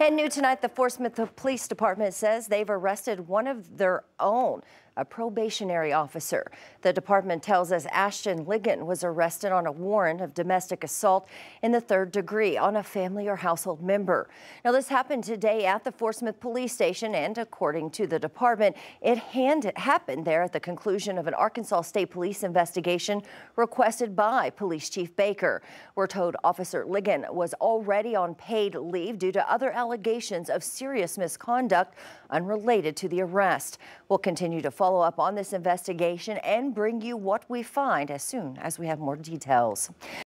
And new tonight, the Fort Smith Police Department says they've arrested one of their own a probationary officer. The department tells us Ashton Ligon was arrested on a warrant of domestic assault in the third degree on a family or household member. Now, this happened today at the Fort Smith Police Station, and according to the department, it happened there at the conclusion of an Arkansas State Police investigation requested by Police Chief Baker. We're told Officer Ligon was already on paid leave due to other allegations of serious misconduct unrelated to the arrest. We'll continue to follow follow up on this investigation and bring you what we find as soon as we have more details.